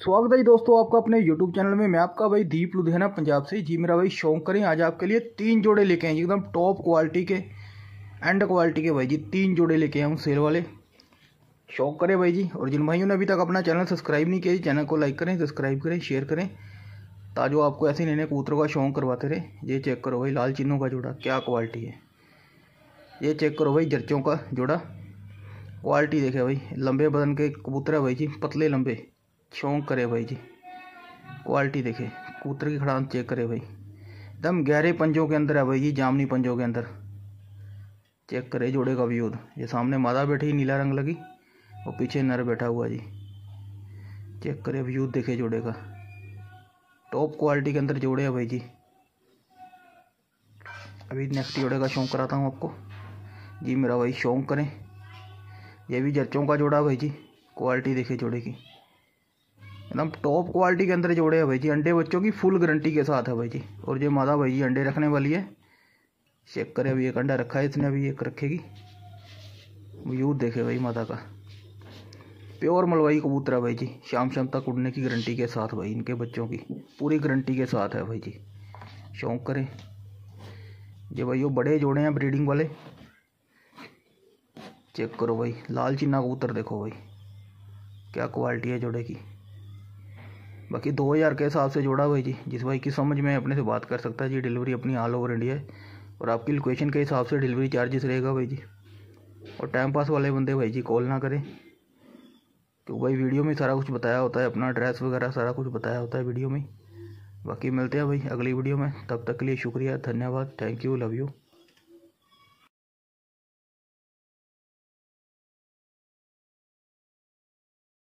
स्वागत है दोस्तों आपका अपने YouTube चैनल में। मैं आपका भाई दीप लुधियाना, पंजाब से। जी, मेरा भाई शौक करें आज आपके लिए तीन जोड़े लेके आए एकदम टॉप क्वालिटी के एंड क्वालिटी के भाई जी, तीन जोड़े लेके आए हूँ सेल वाले। शौक करें भाई जी। और जिन भाइयों ने अभी तक अपना चैनल सब्सक्राइब नहीं किया चैनल को लाइक करें सब्सक्राइब करें शेयर करें, ताजो आपको ऐसे नए नए कबूतरों का शौक करवाते रहे। ये चेक करो भाई, लाल चिन्हों का जोड़ा, क्या क्वालिटी है। ये चेक करो भाई जर्चों का जोड़ा। क्वालिटी देखे भाई, लंबे बदन के कबूतर है भाई जी, पतले लंबे। शौक करे भाई जी? क्वालिटी देखे। कबूतर की खड़ान चेक करे भाई। एकदम गहरे पंजों के अंदर है भाई जी, जामनी पंजों के अंदर। चेक करे जोड़े का व्यूद ये सामने मादा बैठी नीला रंग लगी। और पीछे नर बैठा हुआ जी। चेक करे व्यूद देखे जोड़े का। टॉप क्वालिटी के अंदर जोड़े है भाई जी। अभी नेक्स्ट जोड़े का शौक कराता हूँ आपको। जी मेरा भाई शौक करें। ये भी जर्चों का जोड़ा भाई जी। क्वालिटी देखे जोड़े की। एकदम टॉप क्वालिटी के अंदर जोड़े हैं भाई जी। अंडे बच्चों की फुल गारंटी के साथ है भाई जी। और ये मादा भाई जी अंडे रखने वाली है चेक करे अभी एक अंडा रखा है इसने अभी, एक रखेगी। यूथ देखे भाई मादा का। प्योर मलवाई कबूतर है भाई जी। शाम शाम तक उड़ने की गारंटी के साथ भाई, इनके बच्चों की। पूरी गारंटी के साथ है भाई जी। शौक करें। ये भाई वो बड़े जोड़े हैं ब्रीडिंग वाले चेक करो भाई। लाल चीना कबूतर देखो भाई। क्या क्वालिटी है जोड़े की। बाकी दो हज़ार के हिसाब से जोड़ा भाई जी, जिस भाई की समझ में अपने से बात कर सकता है जी डिलीवरी अपनी ऑल ओवर इंडिया है। और आपकी लोकेशन के हिसाब से डिलीवरी चार्जेस रहेगा भाई जी। और टाइम पास वाले बंदे भाई जी कॉल ना करें। तो भाई वीडियो में सारा कुछ बताया होता है, अपना एड्रेस वगैरह सारा कुछ बताया होता है वीडियो में। बाकी मिलते हैं भाई अगली वीडियो में, तब तक के लिए शुक्रिया, धन्यवाद थैंक यू लव यू